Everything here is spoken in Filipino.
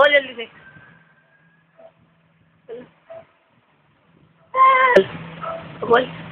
Bol, yun Bol. Bol.